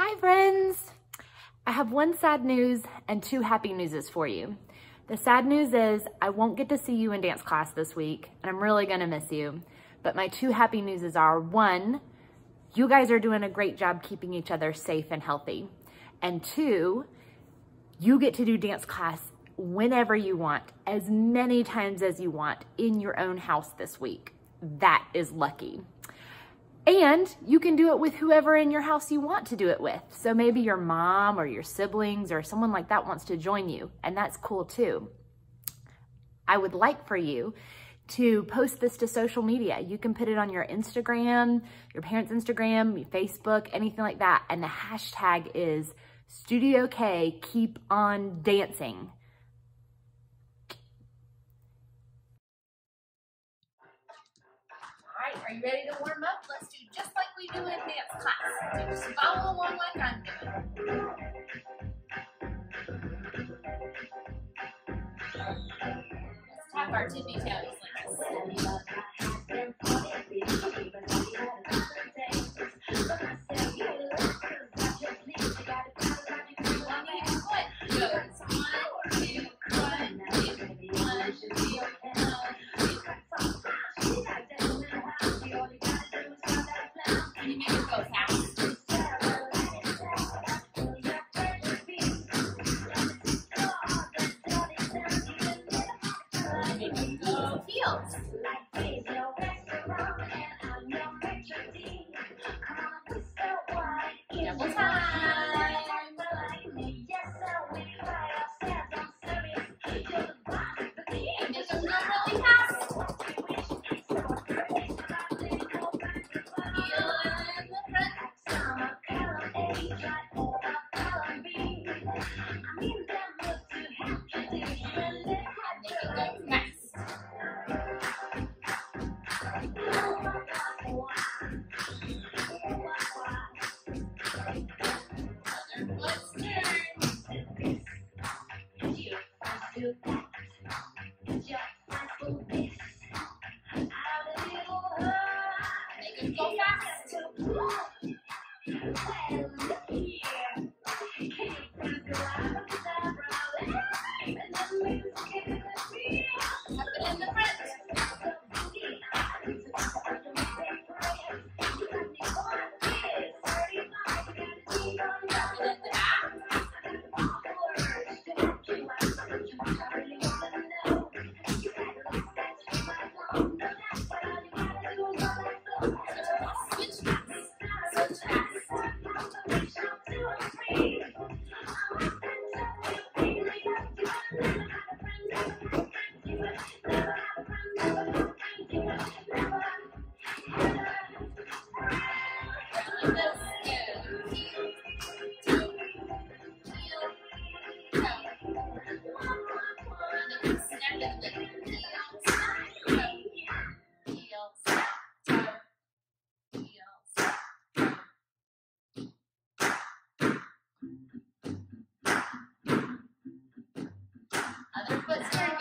Hi friends! I have one sad news and two happy newses for you. The sad news is I won't get to see you in dance class this week and I'm really gonna miss you. But my two happy newses are one, you guys are doing a great job keeping each other safe and healthy. And two, you get to do dance class whenever you want, as many times as you want in your own house this week. That is lucky. And you can do it with whoever in your house you want to do it with. So maybe your mom or your siblings or someone like that wants to join you, and that's cool too. I would like for you to post this to social media. You can put it on your Instagram, your parents' Instagram, your Facebook, anything like that. And the hashtag is Studio K Keep On Dancing. All right, Are you ready to warm up? Let's just like we do in dance class. Just follow along like I'm doing. Let's tap our tippy toes like this. mean,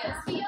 August.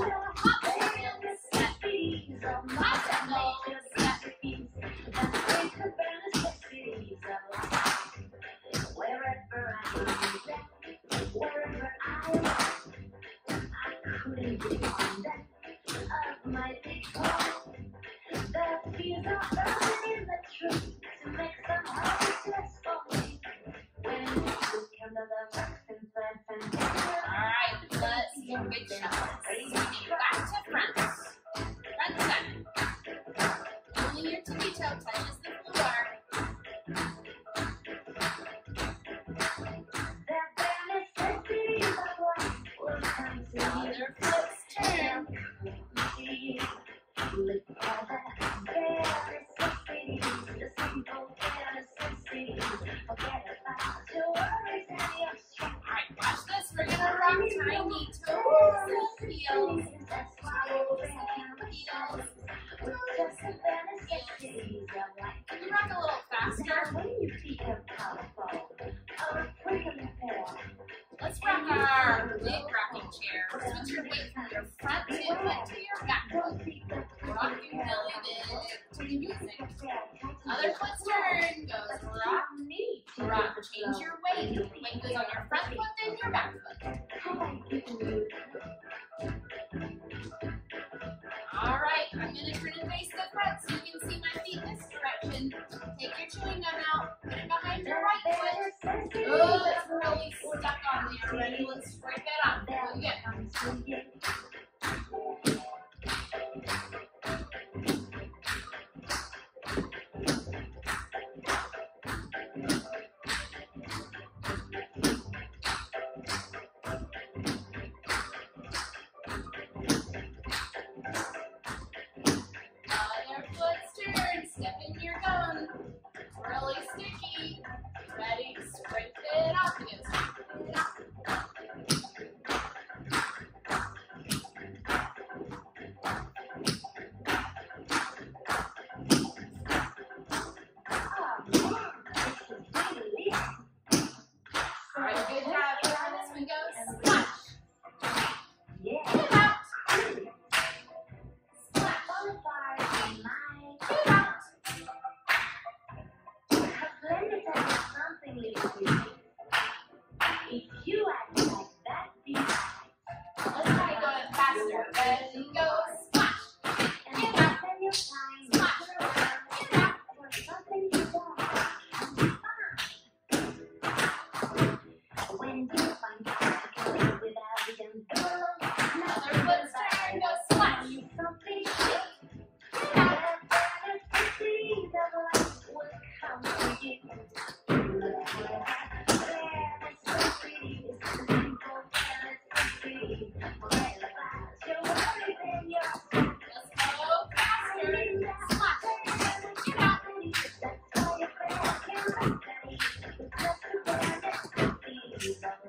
Thank you. Other foot turn goes rock, rock. Change your weight. Weight goes on your front foot, then your back foot. happy. Thank you.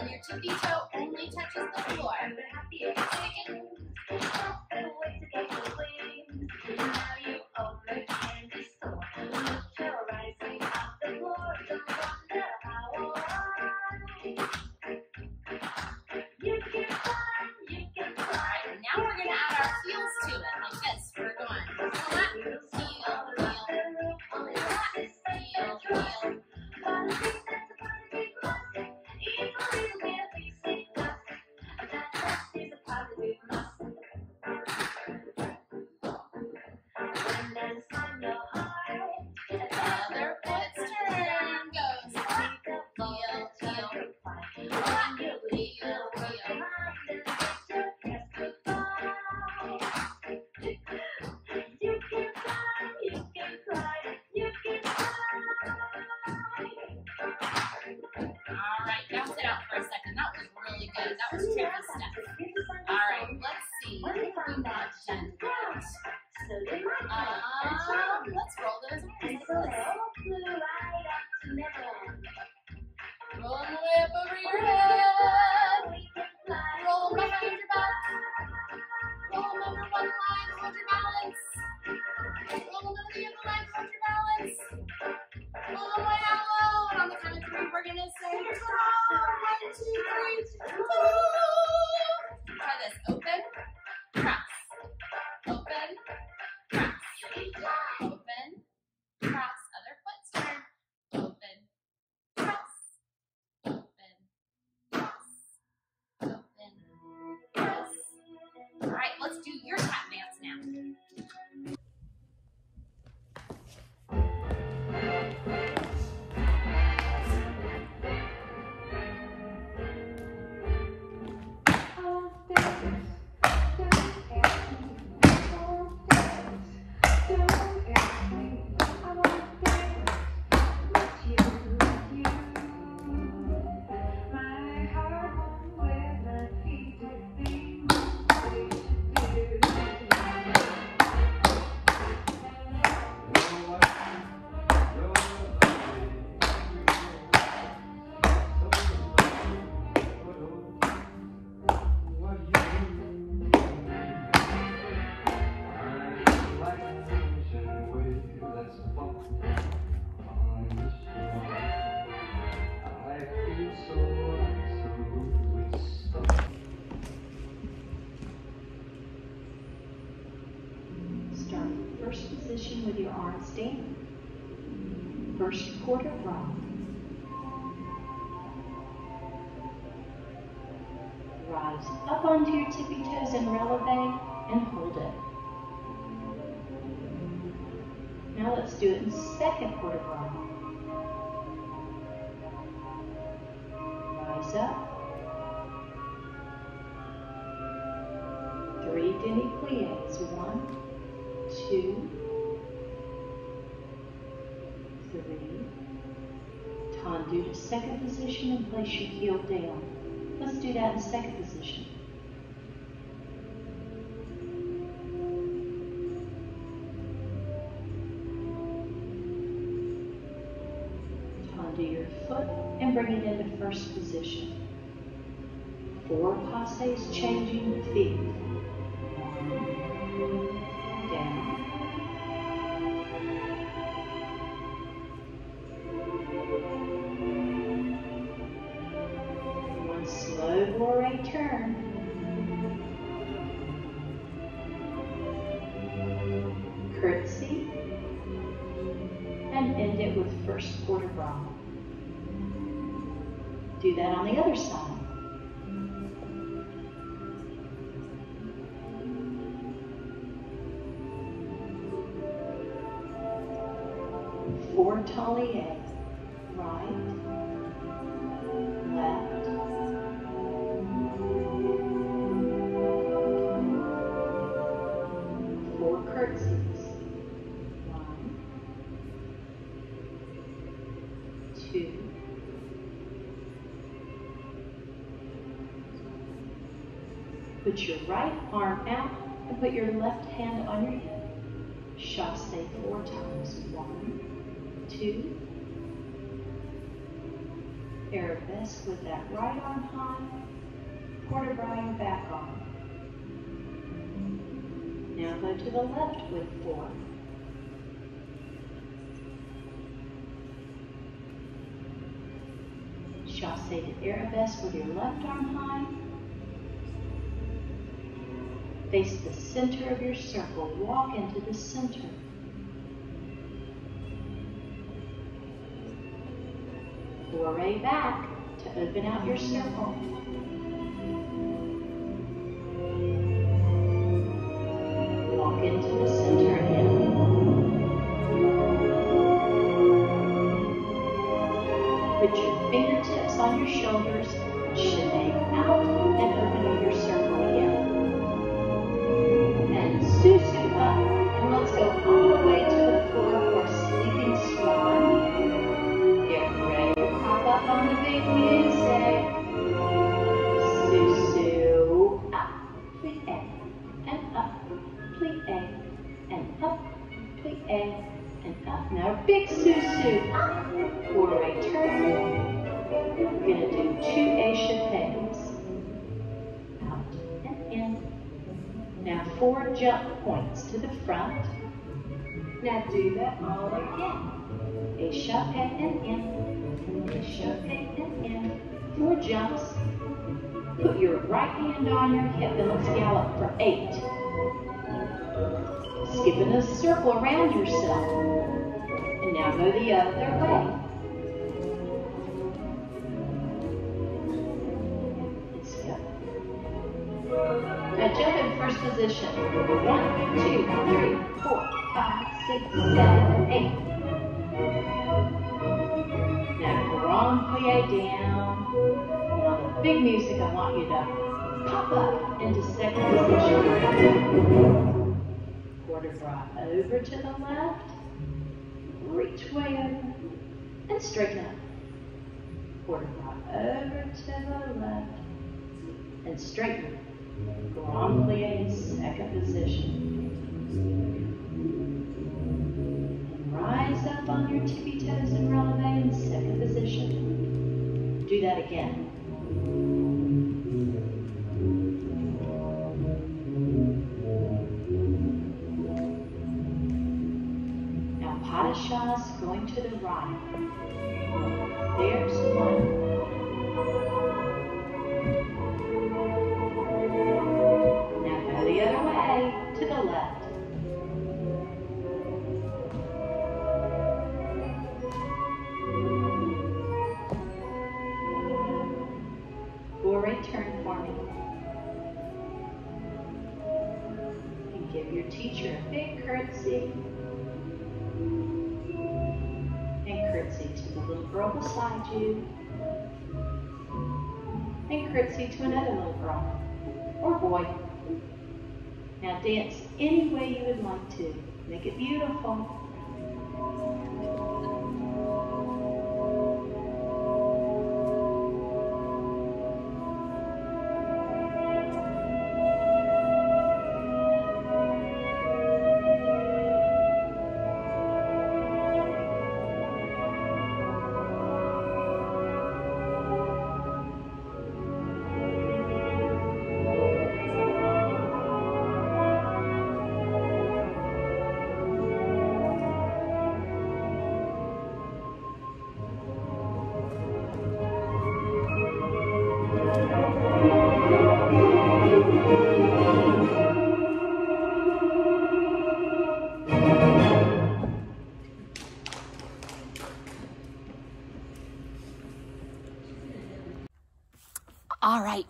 and your tippy toe only touches the floor. quarter block. Rise up onto your tippy toes and releve and hold it. Now let's do it in second quarter block. relief. Do to second position and place your heel down. Let's do that in second position. Onto your foot and bring it into first position. Four passes changing feet. curtsy, and end it with first quarter rock. Do that on the other side. Four taillies. Put your right arm out and put your left hand on your hip. Chasse four times. One, two. Arabesque with that right arm high. quarter back arm. Now go to the left with four. Chasse to arabesque with your left arm high. Face the center of your circle. Walk into the center. Foray back to open out your circle. Walk into the center again. Put your fingertips on your shoulders, and up. Now big sous-sous for a turn. We're gonna do two échappés. Out and in. Now four jump points to the front. Now do that all again. Échappé and in. Échappé and in. Four jumps. Put your right hand on your hip and let's gallop for eight. Skipping a circle around yourself. And now go the other way. Let's go. Now jump in first position. One, two, three, four, five, six, seven, eight. Now grand plie down. On the big music, I want you to pop up into second position. Port de bras over to the left. Reach way over and straighten up. Port de bras over to the left and straighten. Grand plie, second position. And rise up on your tippy toes and releve in second position. Do that again. To the little girl beside you. And curtsy to another little girl or boy. Now dance any way you would like to. Make it beautiful.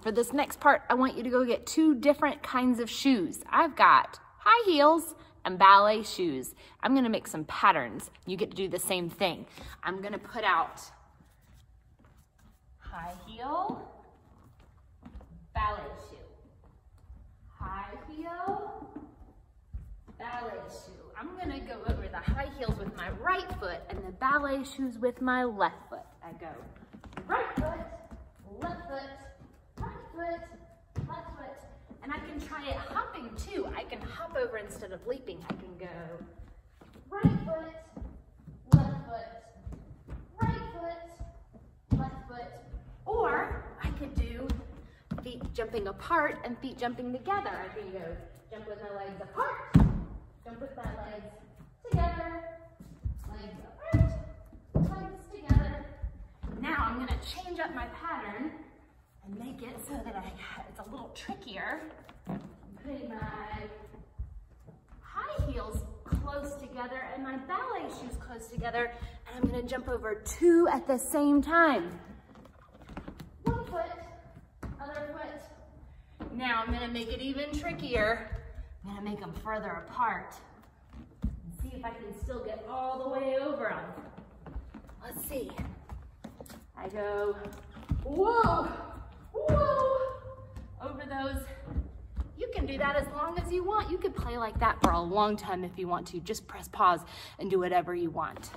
For this next part, I want you to go get two different kinds of shoes. I've got high heels and ballet shoes. I'm gonna make some patterns. You get to do the same thing. I'm gonna put out high heel, ballet shoe, high heel, ballet shoe. I'm gonna go over the high heels with my right foot and the ballet shoes with my left foot. I go right foot, left foot, right foot, left foot. And I can try it hopping too. I can hop over instead of leaping. I can go right foot, left foot, right foot, left foot. Or I could do feet jumping apart and feet jumping together. I can go jump with my legs apart, jump with my legs together, legs apart, legs together. Now I'm gonna change up my pattern and make it so that I, it's a little trickier. I'm putting my high heels close together and my ballet shoes close together and I'm gonna jump over two at the same time. One foot, other foot. Now I'm gonna make it even trickier. I'm gonna make them further apart. See if I can still get all the way over them. Let's see. I go, whoa, whoa, over those. You can do that as long as you want. You could play like that for a long time if you want to. Just press pause and do whatever you want.